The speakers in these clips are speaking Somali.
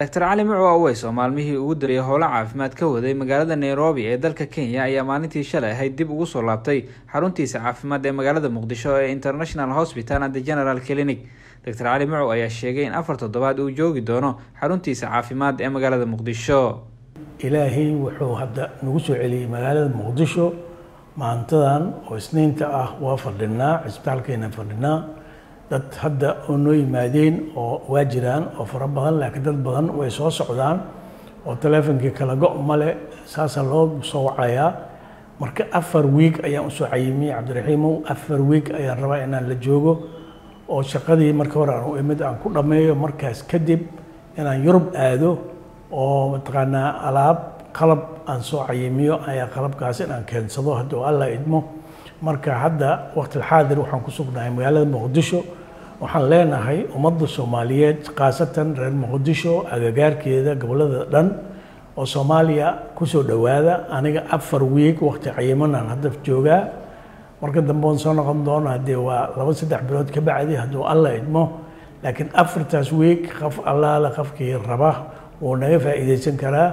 dr. Cali mucu oo maalmihii ugu dariyay howlo caafimaad ka waday magaalada nairobi ee dalka kenya ayaa maalintii shalay ahayd dib ugu soo laabtay xaruntiisa caafimaad ee magaalada muqdisho ee international hospital and general clinic. Dr. Cali mucu ayaa sheegay in afar toddobaad uu joogi doono xaruntiisa caafimaad ee magaalada muqdisho. Ilaahay wuxuu hadda nagu soo celiyey magaalada muqdisho. Maantadan oo isniinta ah waa fadhinaa cisbitaalkeena fadhinaa dad hadda oo noo yimaadeen oo waa jiraan oo fara badan laakiin dad badan way soo socdaan oo taleefonkii kala go' male saasaa loo soo wacayaa. Marka afar wiig ayaan u soo cayimiyey cabdiraxiimow afar wiig ayaan rabaa inaan la joogo oo shaqadii marka hore aan u imid aan ku dhammeeyo markaas kadib inaan yurub aado oo mataqaanaa alaab qalab aan soo cayimiyo ayaa qalabkaas inaan keensado hadduu alla idmo. Marka hadda waqtilxaadir waxaan ku sugnahay magaalada muqdisho waxaan leenahay ummadda soomaaliyeed khaasatan reer muqdisho agagaarkeeda gobollada dhan oo soomaaliya ku soo dhowaada aniga afar wiig waqti cayimanaan hadda joogaa. Marka dambe on soo noqon doono haddee waa laba saddex bilood ka bacdi hadduu alla idmo laakiin afartaas wiig qof allaale qofkii raba wuu naga faa'iidaysan karaa.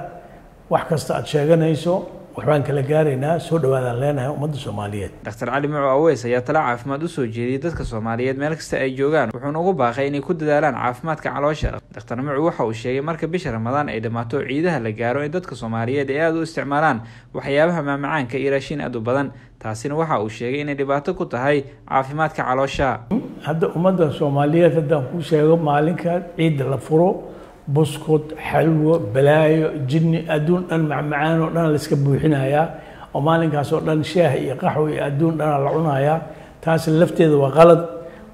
Wax kasta aad sheeganayso waxbaan kala gaaraynaa soo dhawaadaan leenahay ummadda soomaaliyeed. Dr cali mucu aweys ayaa tala caafimaad u soo jeediyey dadka soomaaliyeed meel kasta ay joogaan. Wuxuuna ugu baaqay inay ku dadaalaan caafimaadka caloosha. Dr mucu waxa uu sheegay marka bisha ramadaan ay dhammaato ciidaha la gaaro in dadka soomaaliyeed ay aada u isticmaalaan waxyaabaha maamacaanka iyo raashiin aad u badan. Taasina waxa uu sheegay inay dhibaato ku tahay caafimaadka caloosha. Hadda ummadda soomaaliyeed haddaan ku sheego maalinka ciidda la furo buskud xalwo balaayo jinni adduun dhan macmacaan oo dhan layska buuxinayaa oo maalinkaas oo dhan shaah iyo qaxwo iyo adduun dhana la cunayaa taas lafteeda waa qalad.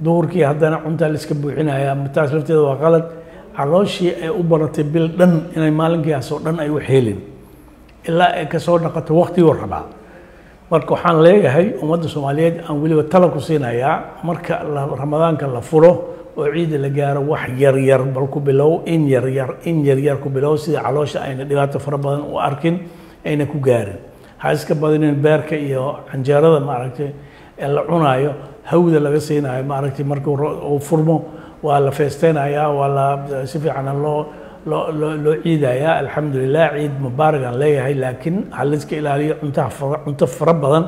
Duhurkii haddana cuntaa layska buuxinayaa taas lafteeda waa qalad. Calooshii ay u baratay bil dhan inay maalinkaas oo dhan ay u xeelin. Ilaa ay ka soo dhaqato waqtigoo rabaa marka waxaan leeyahay ummadda soomaaliyeed aan weliba tala ku siinayaa marka ramadaanka la furo oo ciidda la gaaro wax yaryar bal ku bilow in yaryar in yaryar ku bilow sida caloosha ayna dhibaato fara badan u arkin ayna ku gaarin. Ha iska badinin beerka iyo canjeerada maaragtay ee la cunaayo hawda laga siinayo maaragtay marka uu furmo waa la feesteynayaa waa la si fiican loo loo loo loo ciidayaa alxamdulilah ciid mubaarak aan leeyahay laakiin ha la iska ilaaliyo cunto fara badan.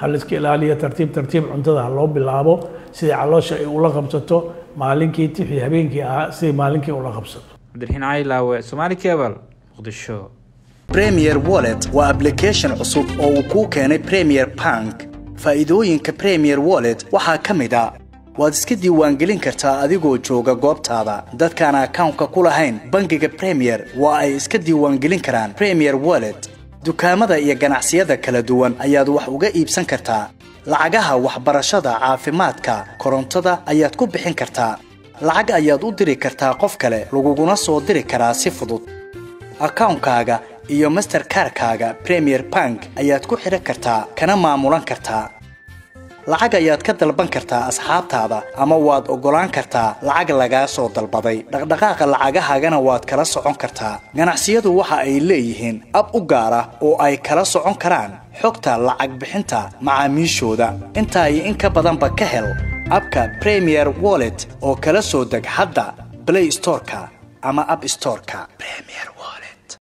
Ha la iska ilaaliyo tartiib tartiib cuntada ha loo bilaabo. Sidai caloosha ay ula qabsato maalinkii tixii habeenkii ahaa sidai maalinkii ula qabsato. Cabdiraxiin caylaawe somaali cebal muqdisho. Premier wallet waa application cusub oo uu kuu keenay premier bank faa'iidooyinka premier wallet waxaa ka mid a waad iska diiwaangelin kartaa adigoo jooga goobtaada. Dadkaan akawnka ku lahayn bangiga premier waa ay iska diiwaangelin karaan premier wallet. Dukaamada iyo ganacsiyada kala duwan ayaad wax uga iibsan kartaa. Lacagaha waxbarashada caafimaadka korontada ayaad ku bixin kartaa. Lacag ayaad u diri kartaa qof kale laguguna soo diri karaa si fudud. Akawnkaaga iyo masterkarkaaga premier bank ayaad ku xidhan kartaa kana maamulan kartaa lacag ayaad ka dalban kartaa asxaabtaada ama waad oggolaan kartaa lacag lagaa soo dalbaday dhaqdhaqaaqa lacagahaagana waad kala socon kartaa. Ganacsiyadu waxa ay leeyihiin ab u gaar ah oo ay kala socon karaan xogta lacag bixinta macaamiishooda. Intaa in ka badanba ka hel abka premier wallet oo kala soo deg hadda blay storeka ama ab storeka